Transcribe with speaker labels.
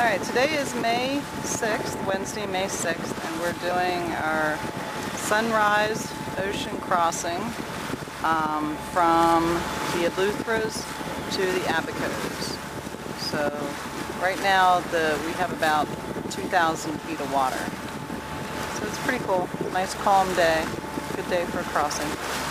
Speaker 1: Alright, today is May 6th, Wednesday, May 6th, and we're doing our sunrise ocean crossing um, from the Eleutheras to the Abacos. So right now the we have about 2,000 feet of water. So it's pretty cool. Nice calm day. Good day for crossing.